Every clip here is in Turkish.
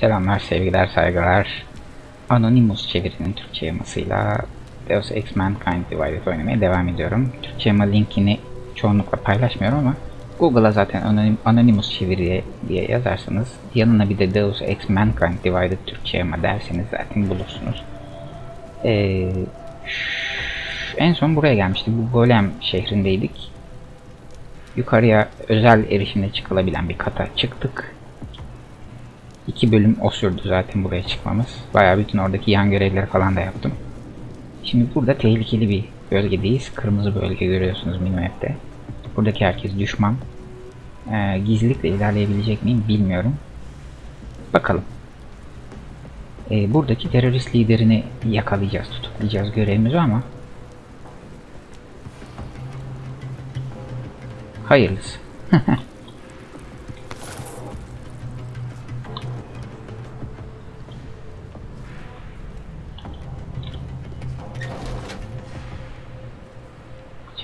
Selamlar, sevgiler, saygılar. Anonymous çevirinin Türkçe yamasıyla Deus Ex Mankind Divided oynamaya devam ediyorum. Türkçe yama linkini çoğunlukla paylaşmıyorum ama Google'a zaten anonim, Anonymous çeviri diye yazarsanız yanına bir de Deus Ex Mankind Divided Türkçe yama derseniz zaten bulursunuz. Ee, en son buraya gelmiştik. Bu Golem şehrindeydik. Yukarıya özel erişimle çıkılabilen bir kata çıktık. İki bölüm o sürdü zaten buraya çıkmamız. Bayağı bütün oradaki yan görevleri falan da yaptım. Şimdi burada tehlikeli bir bölgedeyiz. Kırmızı bölge görüyorsunuz minimap'te. Buradaki herkes düşman. Ee, gizlilikle ilerleyebilecek miyim bilmiyorum. Bakalım. Ee, buradaki terörist liderini yakalayacağız, tutuklayacağız görevimiz ama hayırlısı.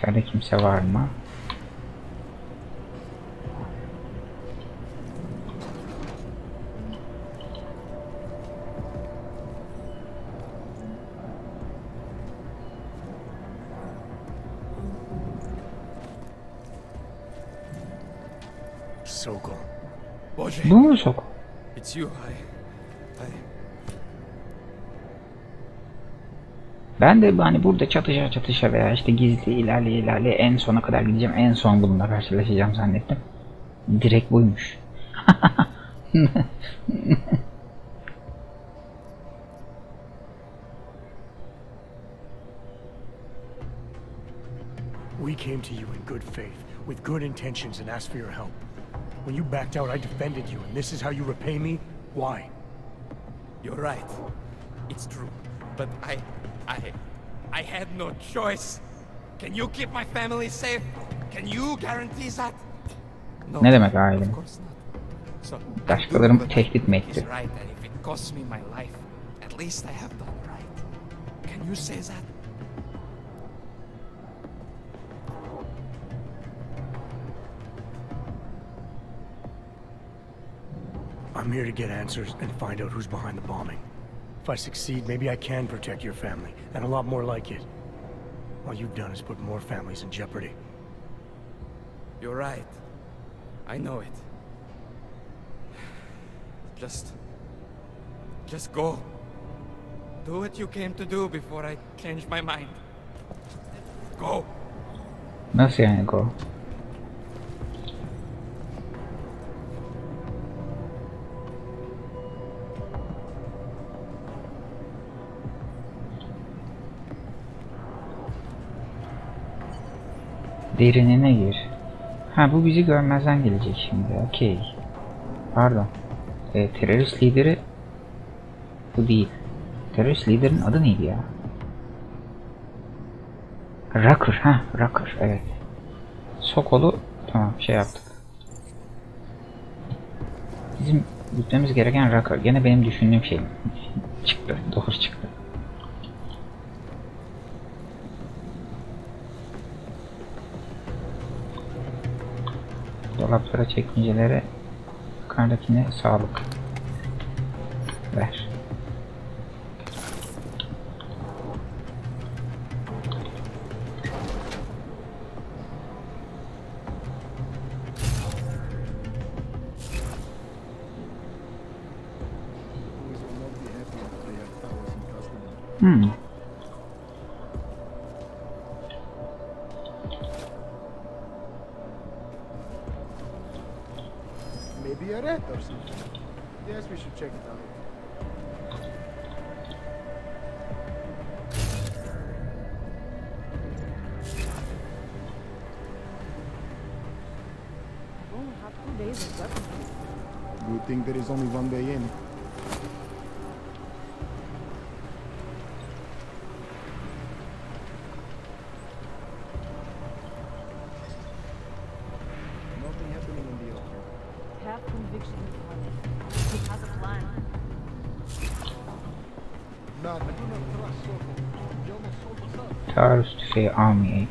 İçeride kimse var mı? Sokol. Boże, Bu mu sok? it's you. I, I, Ben de hani burada çatışa çatışa veya işte gizli ilerleye ilerleye en sona kadar gideceğim. En son bununla karşılaşacağım zannettim. Direkt buymuş. We came to you in good faith, with good intentions, and asked for your help. When you backed out, I defended you, and this is how you repay me? Why? you're right. It's true. But I, I, I had no choice. Can you keep my family safe? Can you guarantee that? No, Ne demek ailem? Of course not. So, I Başkalarım do what tehdit mi is etti? right, and if it costs me my life, at least I have done right. Can you say that? I'm here to get answers and find out who's behind the bombing. If I succeed, maybe I can protect your family, and a lot more like it. All you've done is put more families in jeopardy. You're right. I know it. Just... Just go. Do what you came to do before I change my mind. Go. Nasıl yani go? Derinine gir. Ha bu bizi görmezden gelecek şimdi. Okey. Pardon. E, terörist lideri bu değil. Terörist liderin adı neydi ya? Rocker ha Rocker evet. Sokol'u tamam şey yaptık. Bizim gitmemiz gereken Rocker. Gene benim düşündüğüm şey çıktı. Doğru çıktı. Dolaplara çekmecelere yukarıdakine sağlık. Ver. Taarruz tüfeği almayayım.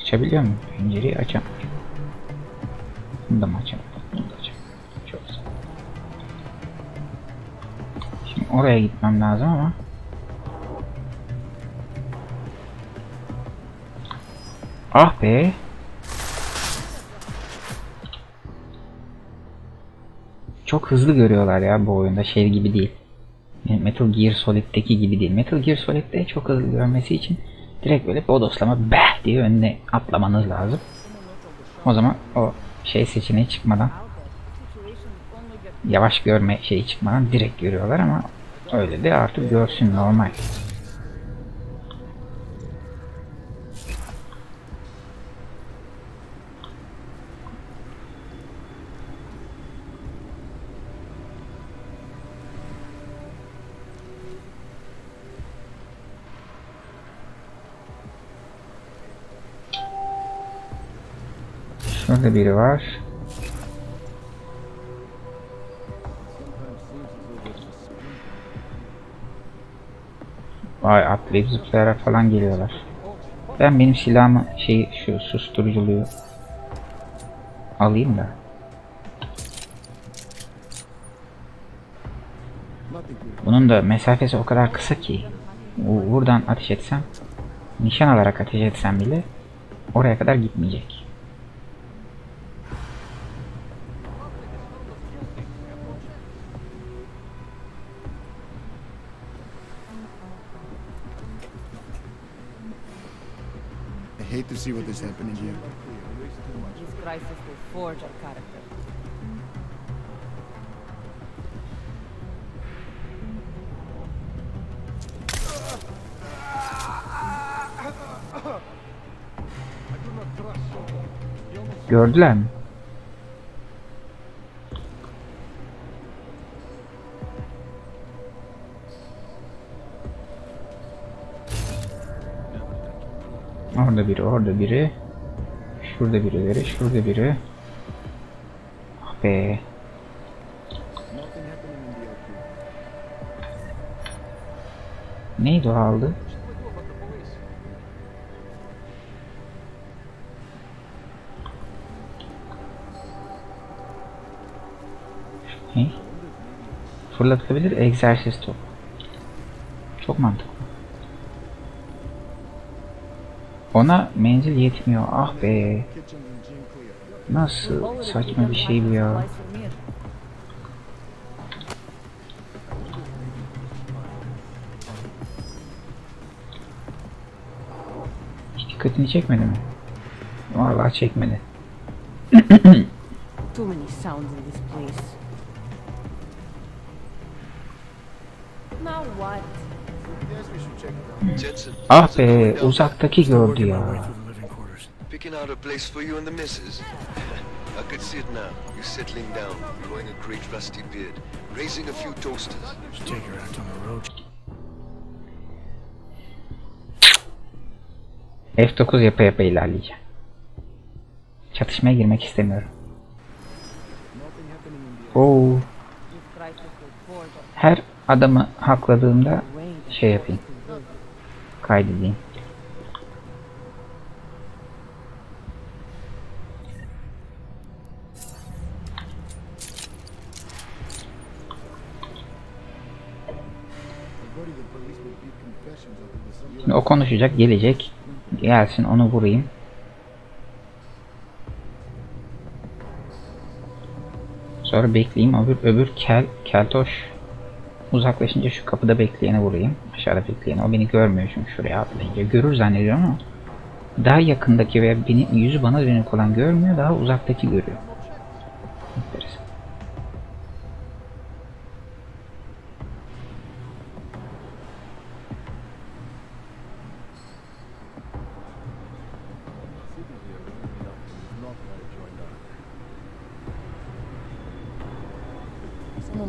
Açabiliyor muyum? Pencereyi açamıyorum. Bunu da mı açamıyorum? Bunu da açamıyorum. Çok güzel. Şimdi oraya gitmem lazım ama Ah be. Çok hızlı görüyorlar ya bu oyunda şey gibi değil. Metal Gear Solid'deki gibi değil. Metal Gear Solid'de çok hızlı görmesi için direkt böyle bodoslama beh diye önüne atlamanız lazım. O zaman o şey seçeneği çıkmadan yavaş görme şeyi çıkmadan direkt görüyorlar ama öyle de artık görsün normal. Şurada biri var. Vay atlayıp zıplayarak falan geliyorlar. Ben benim silahımı şey şu susturuculuğu alayım da. Bunun da mesafesi o kadar kısa ki bu- buradan ateş etsem nişan alarak ateş etsem bile oraya kadar gitmeyecek. See what is happening here. This crisis will forge our character. Gördüler mi? Orada biri, orada biri. Şurada birileri, şurada biri. Ah be. Neydi o aldı? Ne? Fırlatılabilir egzersiz top. Çok mantıklı. Ona menzil yetmiyor. Ah be. Nasıl saçma bir şey bu ya. Hiç dikkatini çekmedi mi? Vallahi çekmedi. Too many sounds in this place. Now what? Ah be uzaktaki gördü ya. Picking out a place for you and the missus. I could see it now. You settling down, growing a great rusty beard, raising a few toasters. Should take her out on the road. F9 yapa yapa ilerleyeceğim. Çatışmaya girmek istemiyorum. Oo, her adamı hakladığımda şey yapayım. Kaydedeyim. Şimdi o konuşacak, gelecek. Gelsin onu vurayım. Sonra bekleyeyim. Öbür, öbür kel, keltoş uzaklaşınca şu kapıda bekleyeni vurayım. Aşağıda bekleyeni. O beni görmüyor çünkü şuraya atlayınca. Görür zannediyorum ama daha yakındaki ve beni, yüzü bana dönük olan görmüyor. Daha uzaktaki görüyor.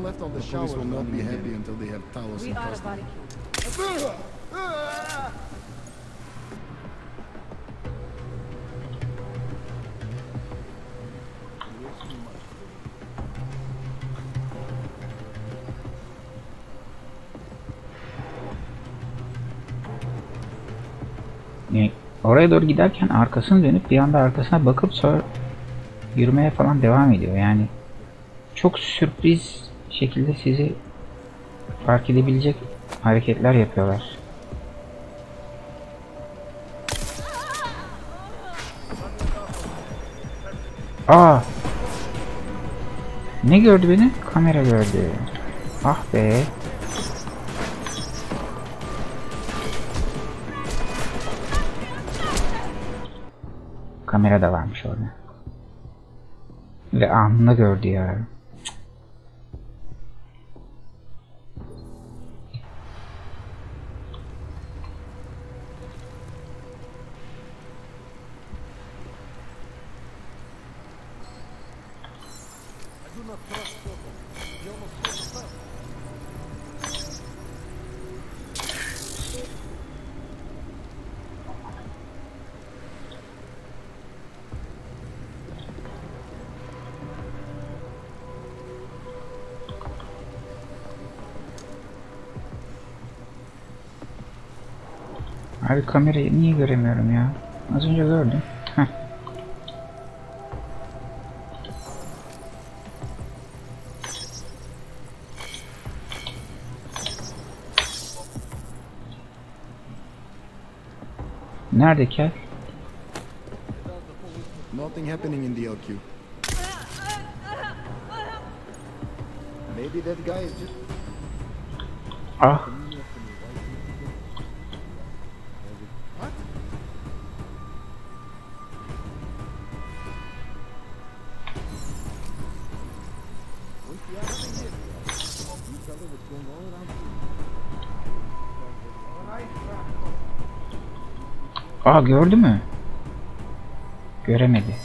Someone left all the, showers will not be happy until they have towels We and are a custody. oraya doğru giderken arkasını dönüp bir anda arkasına bakıp sonra yürümeye falan devam ediyor. Yani çok sürpriz şekilde sizi fark edebilecek hareketler yapıyorlar. Aa! Ne gördü beni? Kamera gördü. Ah be. Kamera da varmış orada. Ve anında gördü ya. Abi kamerayı niye göremiyorum ya? Az önce gördüm. Heh. Nerede Kel? Nothing happening in the LQ. Maybe that guy is just Ah. Aa gördü mü? Göremedi.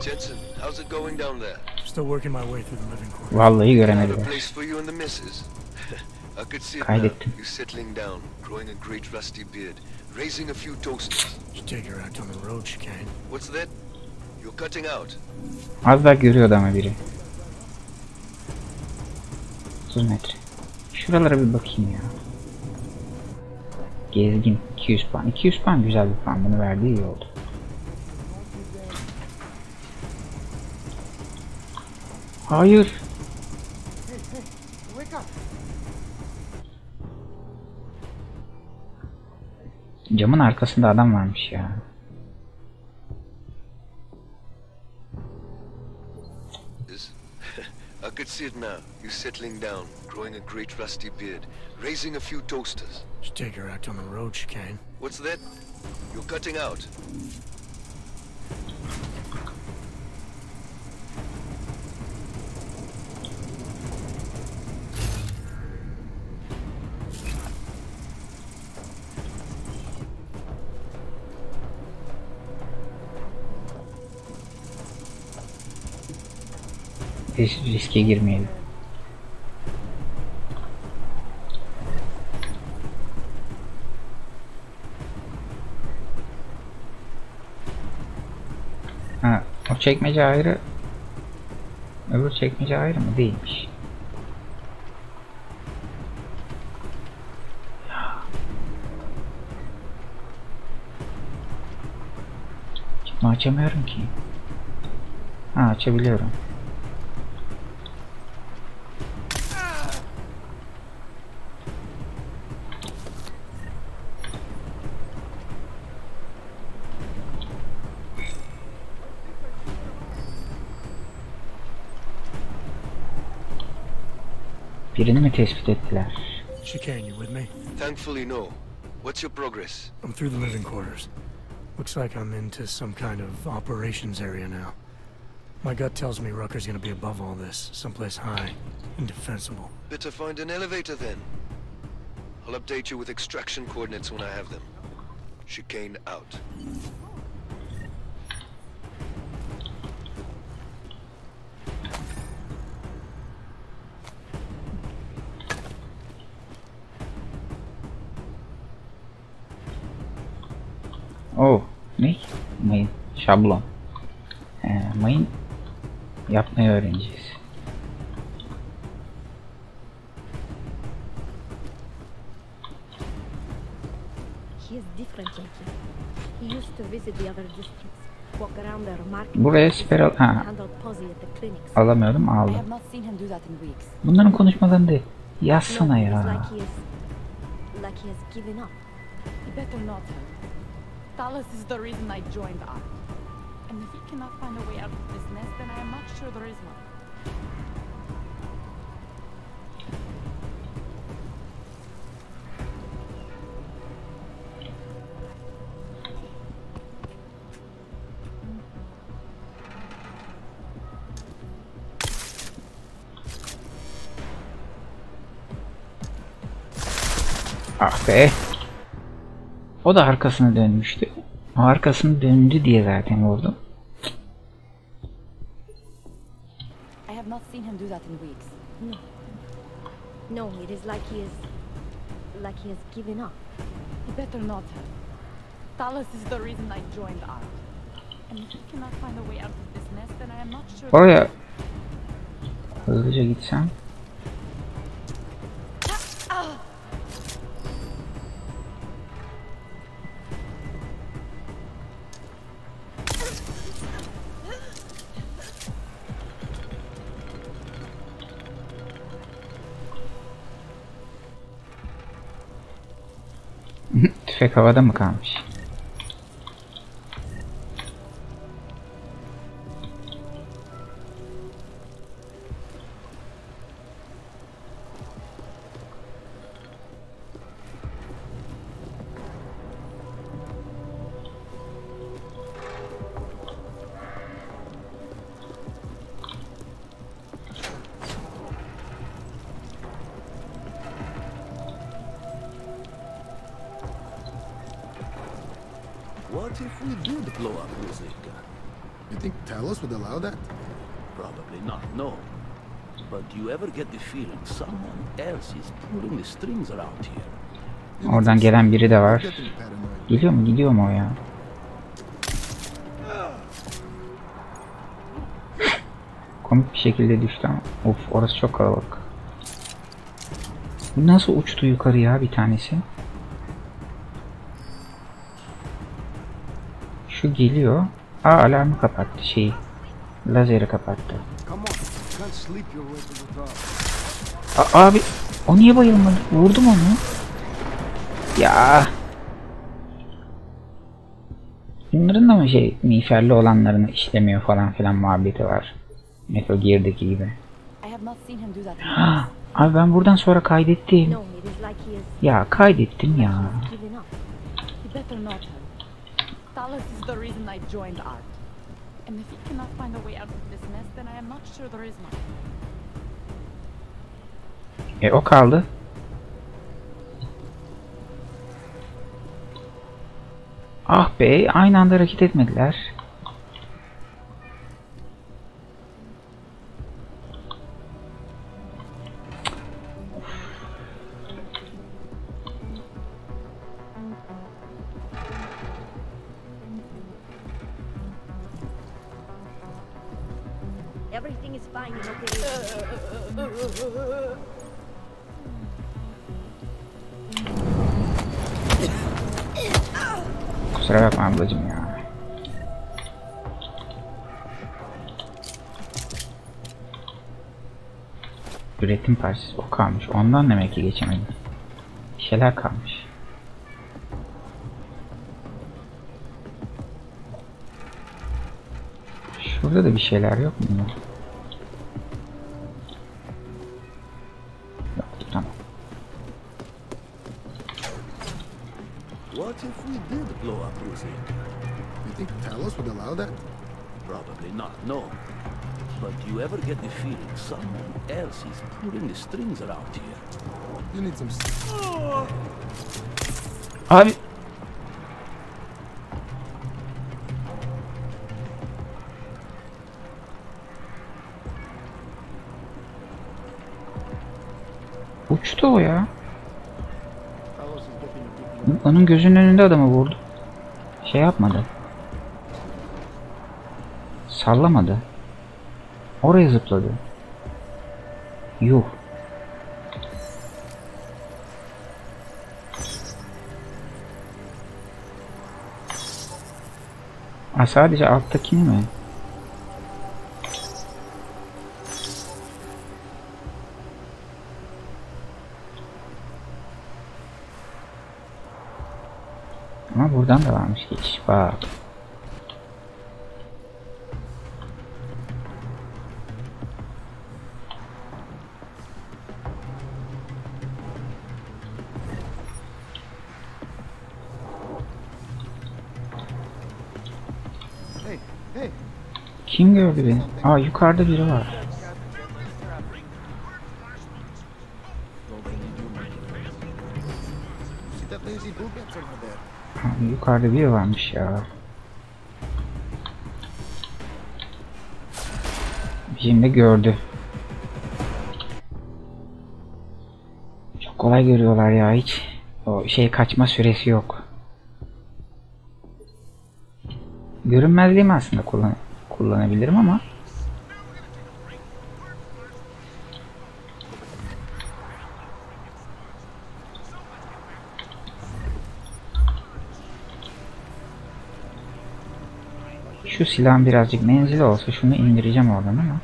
Jensen, how's it going down there? Still working my way through the living quarters. Vallahi I have a göremedi. place for you and the missus. I could see. Kaydettim. You settling down, growing a great rusty beard, raising a few toasters. Should take her out on the road, Chicane. What's that? You're cutting out. Az daha görüyordu ama biri. 30 metre. Şuralara bir bakayım ya. Gezgin 200 puan. 200 puan güzel bir puan. Bunu verdiği iyi oldu. Hayır. Camın arkasında adam varmış ya. I could see it now. You settling down, growing a great rusty beard, raising a few toasters. Should take her out on the road, Chicane. What's that? You're cutting out. Ris riske girmeyelim. Çekmece ayrı. Öbür çekmece ayrı mı? Değilmiş. Çıkma açamıyorum ki. Ha açabiliyorum. Tespit ettiler? Chicane, you with me? Thankfully, no. What's your progress? I'm through the living quarters. Looks like I'm into some kind of operations area now. My gut tells me Rucker's gonna be above all this, someplace high, indefensible. Better find an elevator then. I'll update you with extraction coordinates when I have them. Chicane out. Oh, ne? É, mãe, şablon. Ee, mayın yapmayı öğreneceğiz. Buraya spiral ha. não aldım. Bunların konuşmalarını değil. Yazsana ya. Like he has given up. He better not have. Talos is the reason I joined ARC. And if he cannot find a way out of this mess, then I am not sure there is one. Ah be. O da arkasını dönmüştü. O arkasını döndü diye zaten vurdum. I have not seen him do that in weeks. No, it is like he is, like he has given up. He better not have. Talos is the reason I joined ARC. And if he cannot find a way out of this mess, then I am not sure. Oraya hızlıca gitsem. Tüfek havada Oradan gelen biri de var. Geliyor mu? Gidiyor mu o ya? Komik bir şekilde düştü ama. Of orası çok kalabalık. Bu nasıl uçtu yukarı ya bir tanesi? Şu geliyor. Aa alarmı kapattı şeyi. Lazeri kapattı. A- abi o niye bayılmadı? Vurdum onu. Ya. Bunların da mı şey miğferli olanların işlemiyor falan filan muhabbeti var. Metal Gear'daki gibi. Abi ben buradan sonra kaydettim. Ya kaydettim ya. And if he cannot find a way out of this mess, then I am not sure there is one. E o kaldı. Ah be aynı anda hareket etmediler. Üretim parçası o kalmış. Ondan demek ki geçemedim. Bir şeyler kalmış. Şurada da bir şeyler yok mu? Else is pulling the strings around here? You need some. Abi Uçtu o ya. Onun gözünün önünde adamı vurdu. Şey yapmadı. Sallamadı. Oraya zıpladı. you A Sari já tá aqui, né? Ama buradan devam edeceğiz. Bak. Kim gördü beni? Aa yukarıda biri var. Yukarıda biri varmış ya. Şimdi gördü. Çok kolay görüyorlar ya hiç. O şey kaçma süresi yok. Görünmezliğimi aslında kullan kullanabilirim ama Şu silahın birazcık menzili olsa şunu indireceğim oradan ama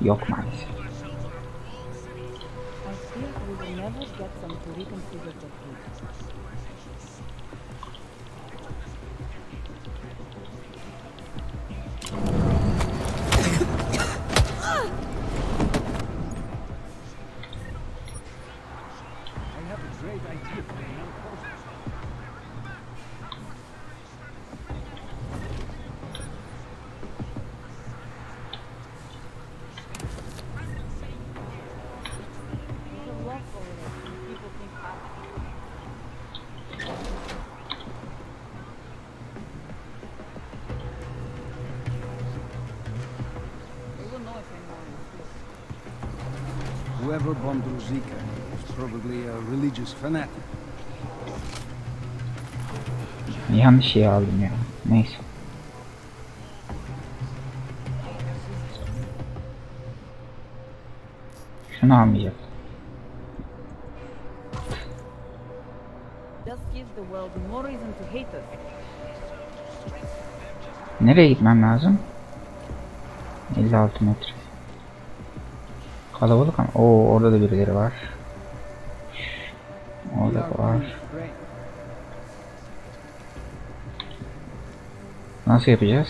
Yok maalesef. Whoever bombed Ruzika was probably a religious fanatic. Yanlış şeyi aldım ya. Neyse. Şunu almayacağım. Just gives the world more reason to hate us. Nereye gitmem lazım? 56 metre. Kalabalık ama. Oo orada da birileri var. Orada da var. Nasıl yapacağız?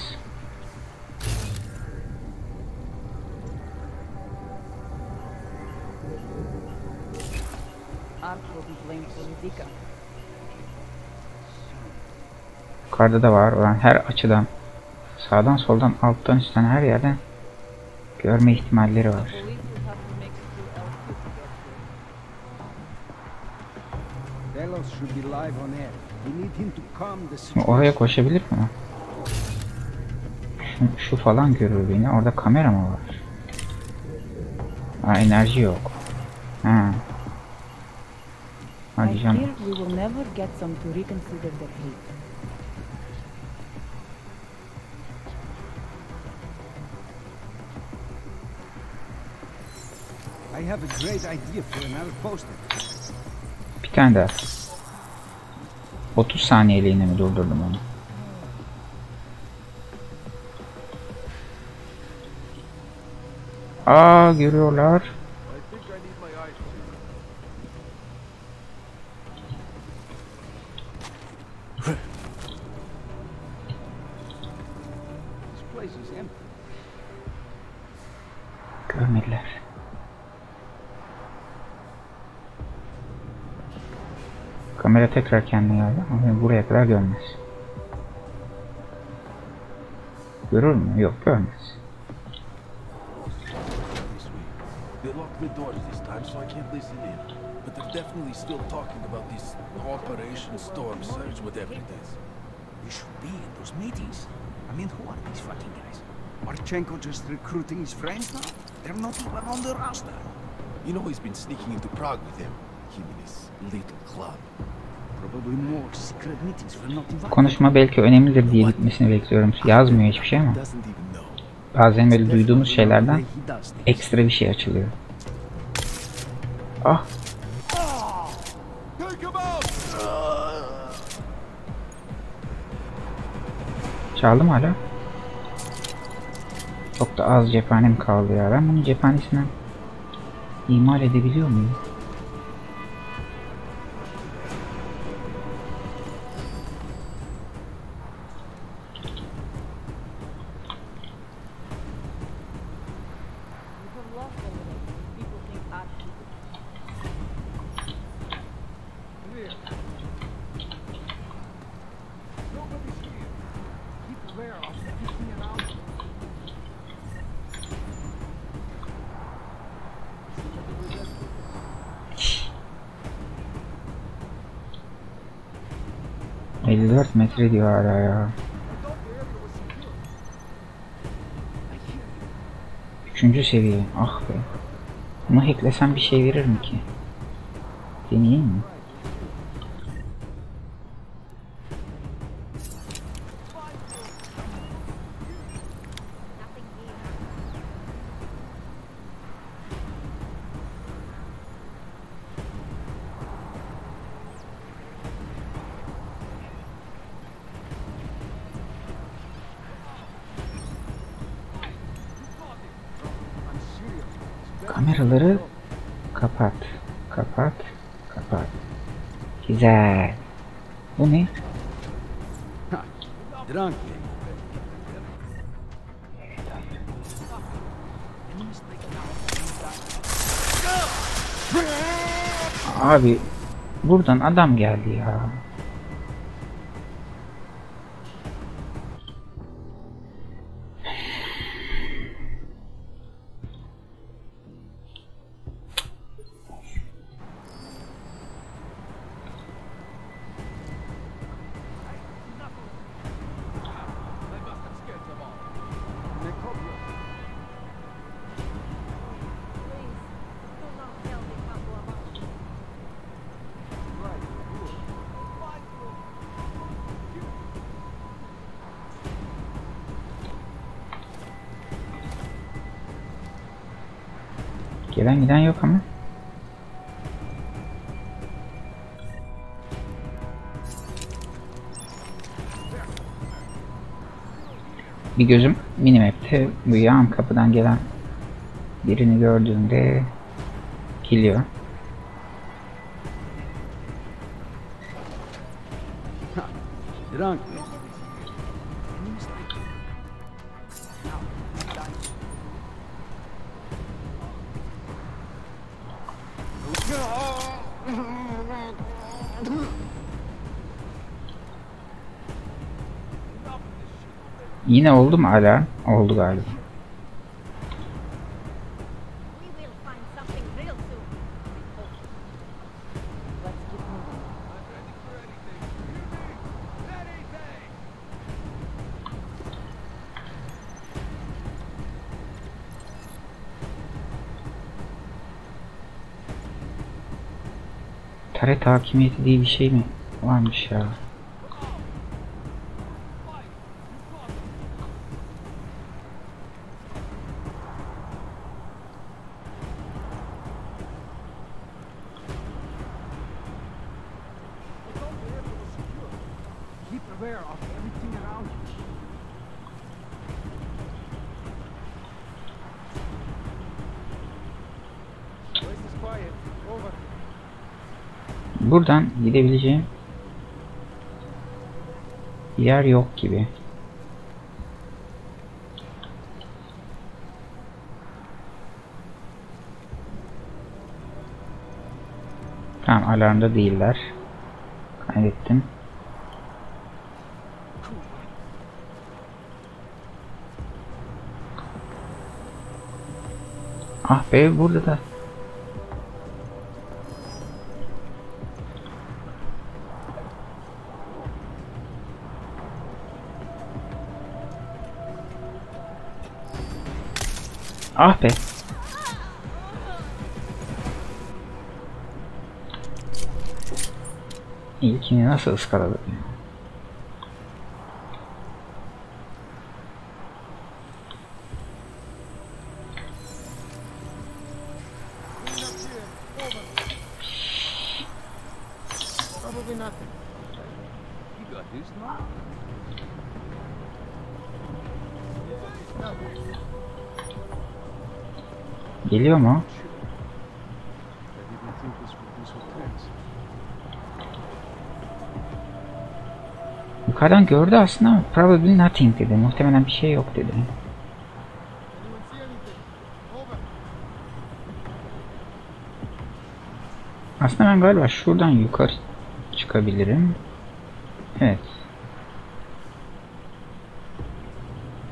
Yukarıda da var. Ulan her açıdan sağdan soldan alttan üstten her yerden görme ihtimalleri var. Police will have to make it through L2 to get here. Delos should be live on air. We need him to calm the Şimdi situation. Oraya koşabilir mi? Şu, şu falan görür beni. Orada kamera mı var? Ha enerji yok. Ha. I Hadi canım. fear we will never get them to reconsider their fate. I have a great idea for an outpost. Bir tane daha. 30 saniyeliğine mi durdurdum onu? Aa görüyorlar. Tekrar kendine geldi ama buraya kadar görmez. Görür mü? Yok görmez. They locked the doors this time, so I can't listen in. But they're definitely still talking about this Operation Storm Surge, whatever it is. We should be in those meetings. I mean, who are these fucking guys? Marchenko just recruiting his friends now? They're not even on the roster. You know he's been sneaking into Prague with him. Him and his little club. Konuşma belki önemlidir diye bitmesini bekliyorum. Yazmıyor hiçbir şey ama. Bazen böyle duyduğumuz şeylerden ekstra bir şey açılıyor. Ah. Çaldım hala. Çok da az cephanem kaldı ya. Ben bunu cephanesinden imal edebiliyor muyum? ...54 metre diyor hala ya. Üçüncü seviye. Ah be. Bunu hacklesem bir şey verir mi ki? Deneyeyim mi? Buradan adam geldi ya. Gelen giden yok ama. Bir gözüm minimap'te bu yan kapıdan gelen birini gördüğümde geliyor. Yine oldu mu hala? Oldu galiba. Taret hakimiyeti diye bir şey mi varmış ya? Aware of everything around you. Buradan gidebileceğim yer yok gibi. Tamam alarmda değiller. Kaydettim. Ah be burada da Ah be. İlkini nasıl ıskaladı? So tense. Yukarıdan gördü aslında ama probably nothing dedi. Muhtemelen bir şey yok dedi. Aslında ben galiba şuradan yukarı çıkabilirim. Evet.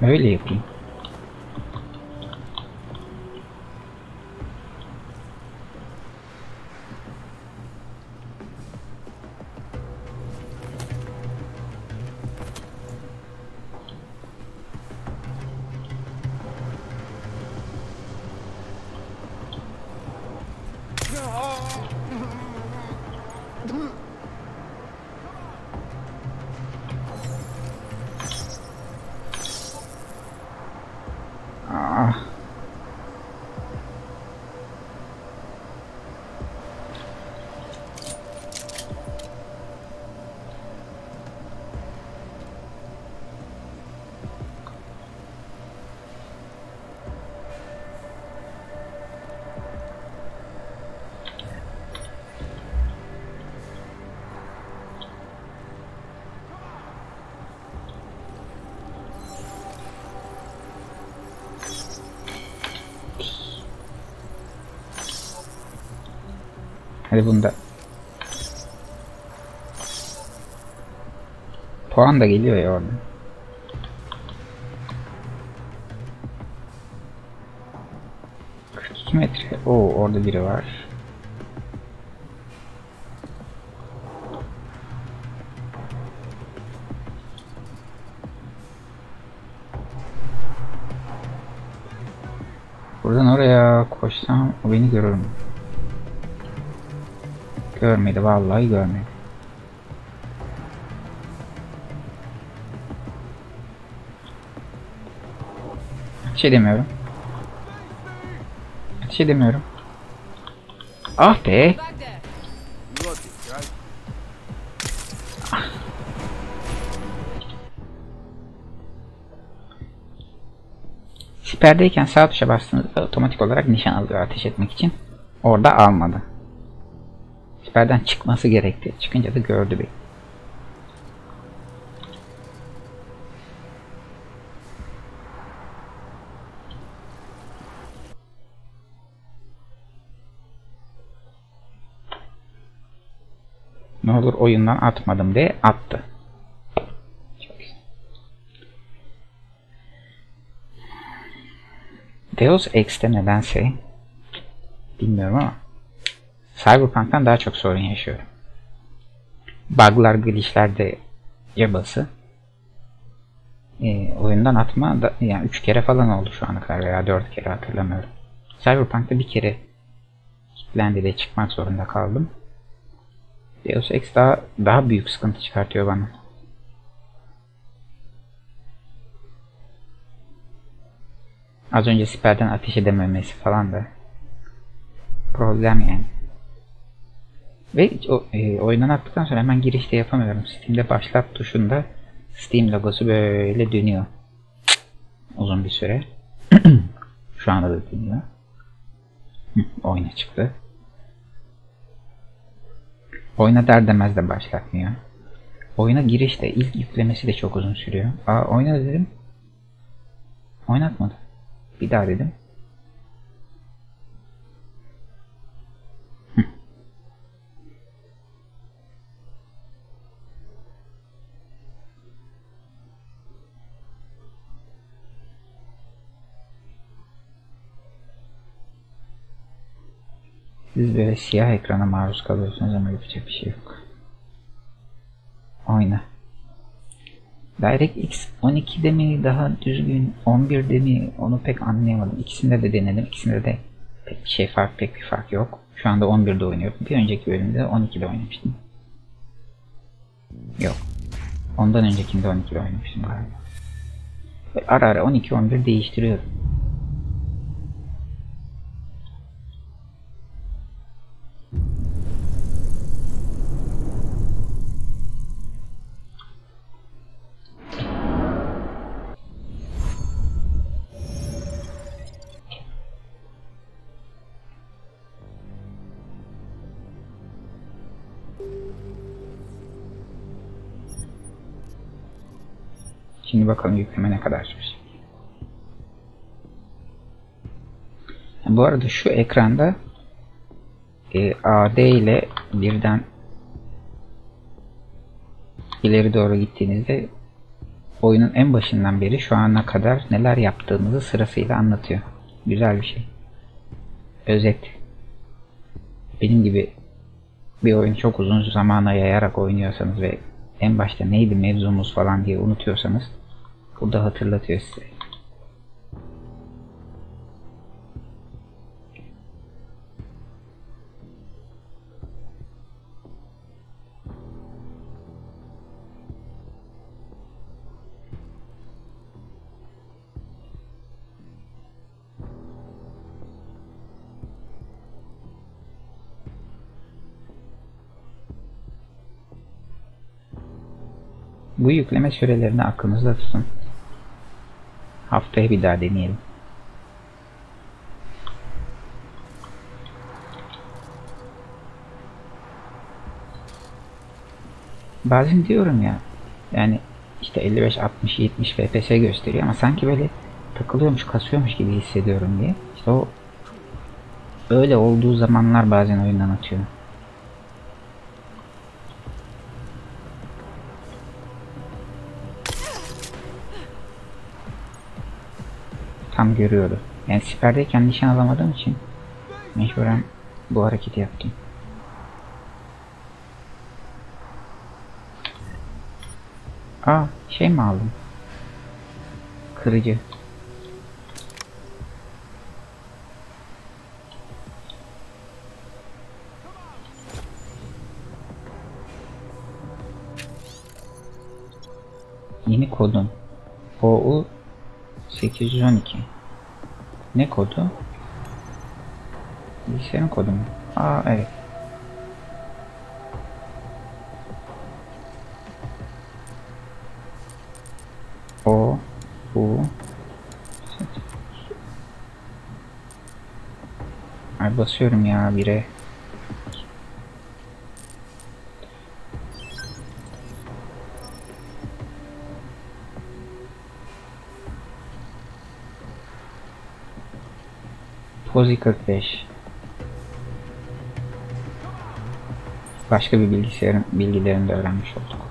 Öyle yapayım. Hadi bunda. Puan da geliyor ya orada. ...42 metre. Oo orada biri var. Buradan oraya koşsam o beni görür mü? Görmedi vallahi görmedi. Ateş edemiyorum. Ateş edemiyorum. Ah be. You got it, right? Siperdeyken sağ tuşa bastığınızda otomatik olarak nişan alıyor ateş etmek için. Orada almadı. Siperden çıkması gerekti. Çıkınca da gördü beni. Ne olur oyundan atmadım diye attı. Deus Ex'te nedense bilmiyorum ama Cyberpunk'tan daha çok sorun yaşıyorum. Bug'lar, glitch'lerde yabası. Ee, oyundan atma da, yani 3 kere falan oldu şu ana kadar veya 4 kere hatırlamıyorum. Cyberpunk'ta bir kere kilitlendi de çıkmak zorunda kaldım. Deus Ex daha, daha büyük sıkıntı çıkartıyor bana. Az önce siperden ateş edememesi falan da problem yani. Ve e, oyundan attıktan sonra hemen girişte yapamıyorum. Steam'de başlat tuşunda Steam logosu böyle dönüyor. Uzun bir süre. Şu anda da dönüyor. Oyuna çıktı. Oyuna der demez de başlatmıyor. Oyuna girişte ilk yüklemesi de çok uzun sürüyor. Aa oyna dedim. Oynatmadı. Bir daha dedim. Siz böyle siyah ekrana maruz kalıyorsunuz ama yapacak bir şey yok. Oyna. DirectX 12'de mi daha düzgün, 11'de mi onu pek anlayamadım. İkisinde de denedim. İkisinde de pek bir şey fark, pek bir fark yok. Şu anda 11'de oynuyorum. Bir önceki bölümde 12'de oynamıştım. Yok. Ondan öncekinde 12'de oynamıştım galiba. Ve ara ara 12-11 değiştiriyorum. Şimdi bakalım yükleme ne kadar sürecek. Bu arada şu ekranda e, AD ile birden ileri doğru gittiğinizde oyunun en başından beri şu ana kadar neler yaptığınızı sırasıyla anlatıyor. Güzel bir şey. Özet. Benim gibi bir oyun çok uzun zamana yayarak oynuyorsanız ve en başta neydi mevzumuz falan diye unutuyorsanız burada hatırlatıyor size. Bu yükleme sürelerini aklınızda tutun. Haftaya bir daha deneyelim. Bazen diyorum ya yani işte 55 60 70 FPS gösteriyor ama sanki böyle takılıyormuş kasıyormuş gibi hissediyorum diye. İşte o öyle olduğu zamanlar bazen oyundan atıyor. Tam görüyordu. Yani siperdeyken nişan alamadığım için mecburen bu hareketi yaptım. Aa şey mi aldım? Kırıcı. Yeni kodum. OU 812 Ne kodu? Bilgisayarın kodu mu? Aa evet. O U Ay basıyorum ya bire. Pozi 45 Başka bir bilgisayarın bilgilerini de öğrenmiş olduk.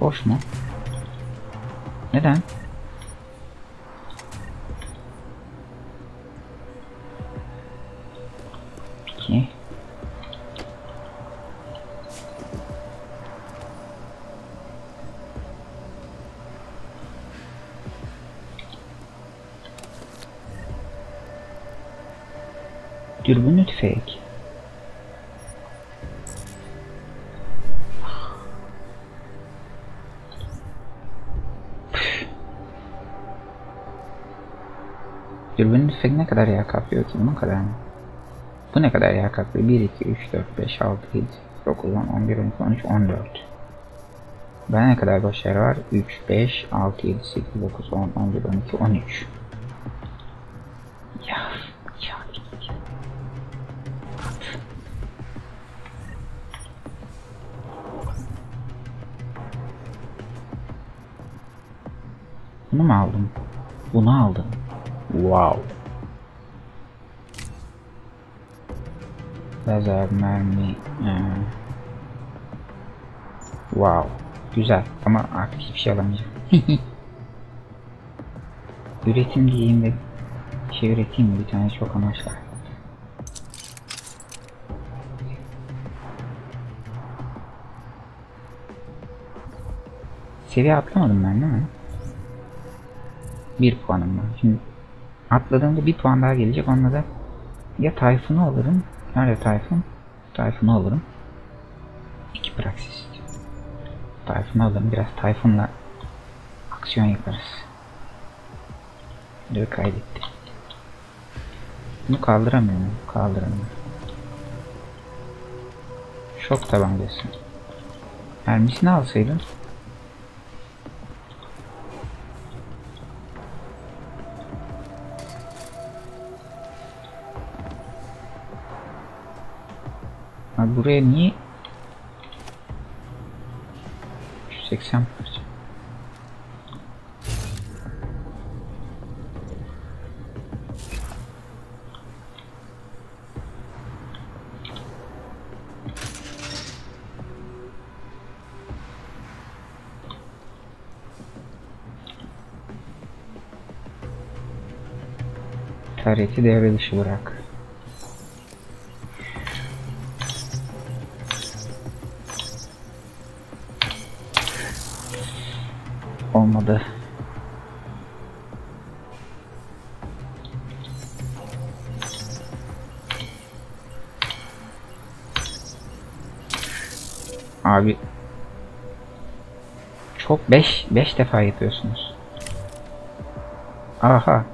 Boş mu? Neden? Tüfek ne kadar yer kaplıyor ki? Bunun kadar mı? Bu ne kadar yer kaplıyor? 1, 2, 3, 4, 5, 6, 7, 9, 10, 11, 12, 13, 14. Ben ne kadar boş yer var? 3, 5, 6, 7, 8, 9, 10, 11, 12, 13. Ya, ya. Bunu mu aldım? Bunu aldım. Wow. Lazer, mermi. ee. Wow. Güzel ama hiçbir şey alamayacağım. Üretim diyeyim de şey üreteyim mi? Bir tane çok amaçlı. Seviye atlamadım ben değil mi? Bir puanım var. Şimdi atladığımda bir puan daha gelecek. Onunla da ya Tayfun'u alırım. Nerede Tayfun? Tayfun'u alırım. İki praksis. Tayfun'u alırım. Biraz Tayfun'la aksiyon yaparız. Diyor kaydetti. Bunu kaldıramıyorum. Kaldıramıyorum. Şok tabancası. Mermisini alsaydın Abi buraya niye 380 parça. Tarihti devre dışı bırak. Olmadı. Abi çok 5 5 defa yapıyorsunuz. Aha.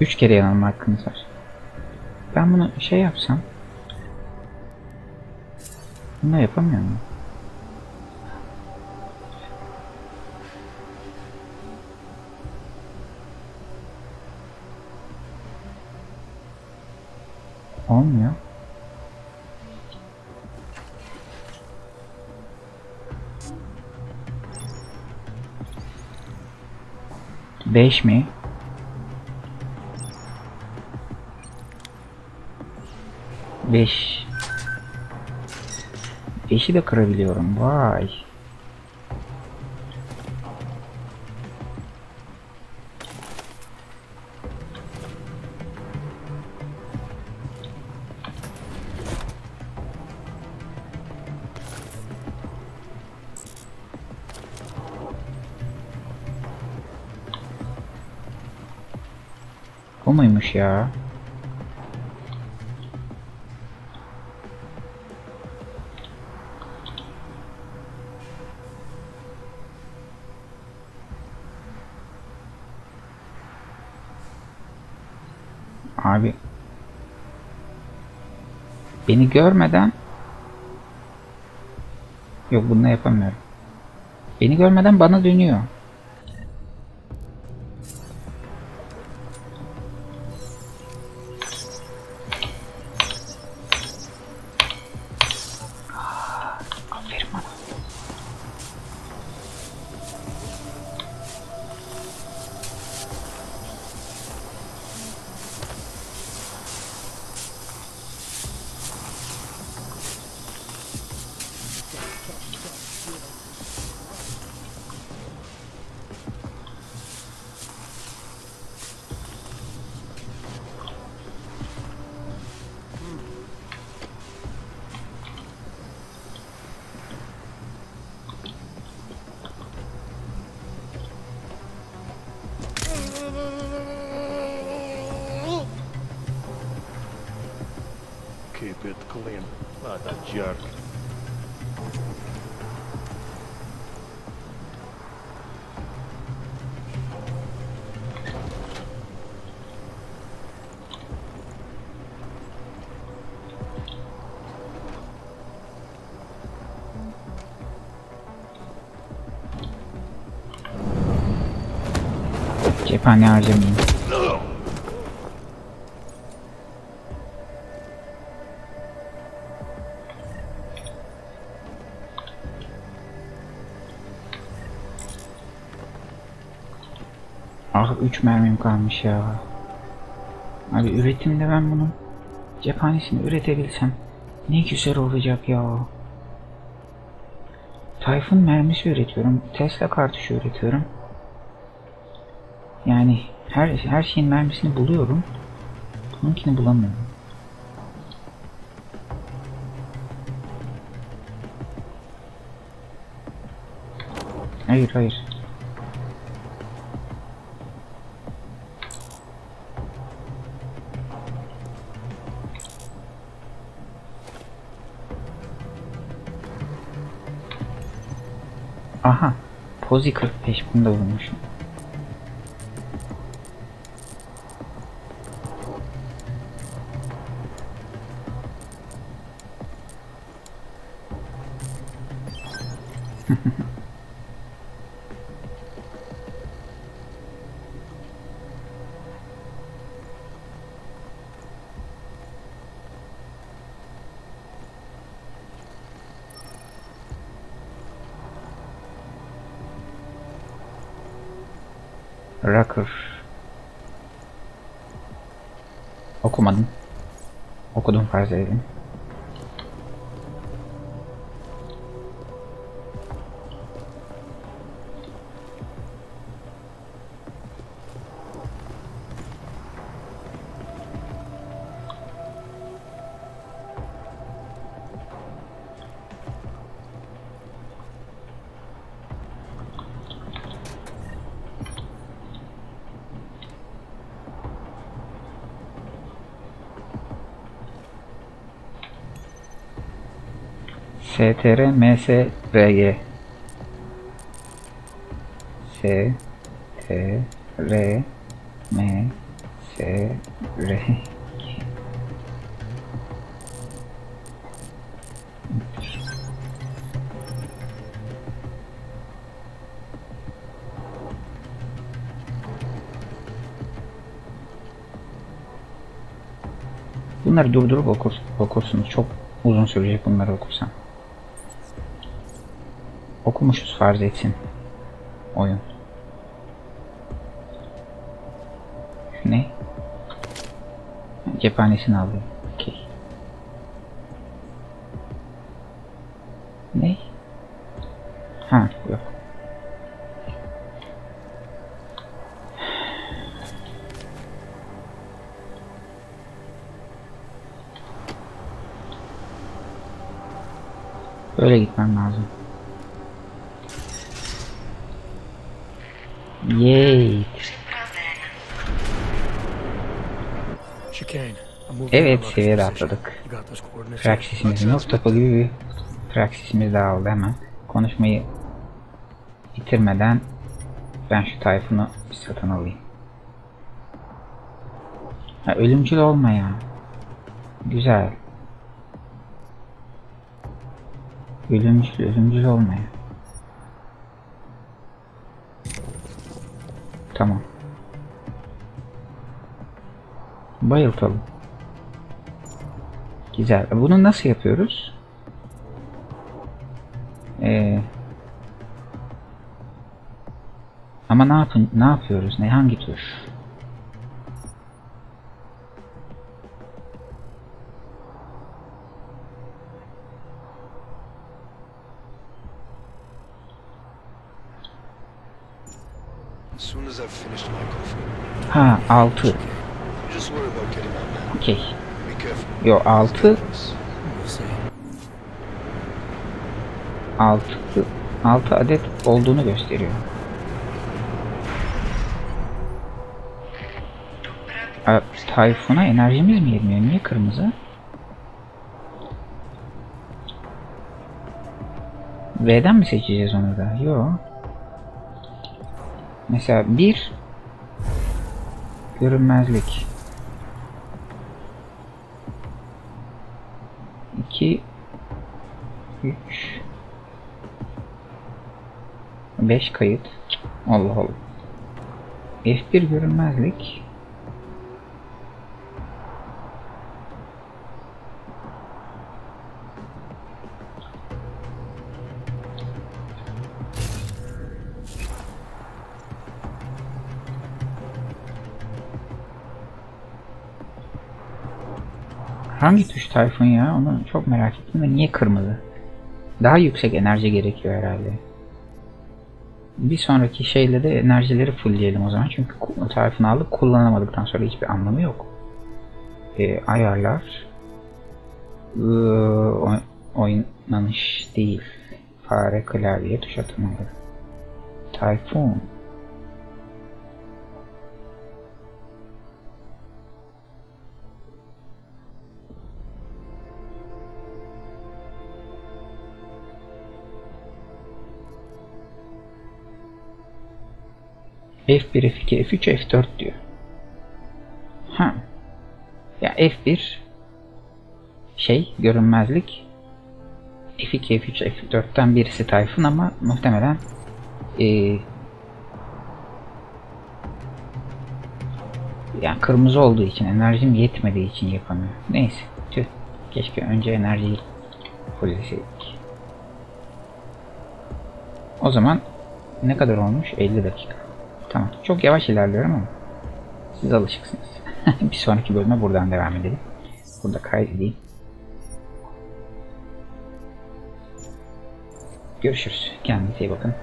Üç kere yanılma hakkınız var. Ben bunu şey yapsam. Bunu yapamıyor muyum? Olmuyor. Beş mi? Beş. Beşi de kırabiliyorum. Vay. Bu muymuş ya? Beni görmeden yok bunu yapamıyorum. Beni görmeden bana dönüyor. Cephane harcamayayım. Ah 3 mermim kalmış ya. Abi üretimde ben bunun cephanesini üretebilsem ne güzel olacak ya. Tayfun mermisi üretiyorum. Tesla kartuşu üretiyorum. Yani her her şeyin mermisini buluyorum. Bununkini bulamıyorum. Hayır hayır. Aha. Pozi 45 bunu da bulmuşum. STR MSRG S T R M S R Bunları durdurup okur, okursunuz. Çok uzun sürecek bunları okursan. Okumuşuz farz etsin. Oyun. Şu ne? Cephanesini alıyor. This position. atladık. Praksisimizin yok topu gibi bir praksisimiz daha oldu hemen. Konuşmayı bitirmeden ben şu tayfunu bir satın alayım. Ha, ölümcül olma ya. Güzel. Ölümcül, ölümcül olma ya. Tamam. Bayıltalım. Güzel. Bunu nasıl yapıyoruz? Ee, ama ne yapın? Ne yapıyoruz? Ne hangi tuş? Ha 6. you just worry about getting out now. Okey. Be careful. Yo 6 We'll see. 6 6 adet olduğunu gösteriyor. Tayfun'a enerjimiz mi yetmiyor? Niye kırmızı? V'den mi seçeceğiz onu da? Yo. Mesela bir görünmezlik. 5 kayıt. Allah Allah. F1 görünmezlik. Hangi tuş Tayfun ya? Onu çok merak ettim de niye kırmızı? Daha yüksek enerji gerekiyor herhalde. Bir sonraki şeyle de enerjileri fullleyelim o zaman. Çünkü Tayfun'u aldık kullanamadıktan sonra hiçbir anlamı yok. Ee, ayarlar. Ee, oy- oynanış değil. Fare klavye tuş atmaları. Tayfun. F1, F2, F3, F4 diyor. Ha. Ya F1 şey görünmezlik F2, F3, F4'ten birisi Tayfun ama muhtemelen eee yani kırmızı olduğu için enerjim yetmediği için yapamıyor. Neyse. Tüh. Keşke önce enerjiyi fulleseydik. O zaman ne kadar olmuş? 50 dakika. Tamam. Çok yavaş ilerliyorum ama siz alışıksınız. bir sonraki bölüme buradan devam edelim. Burada kaydedeyim. Görüşürüz. Kendinize iyi bakın.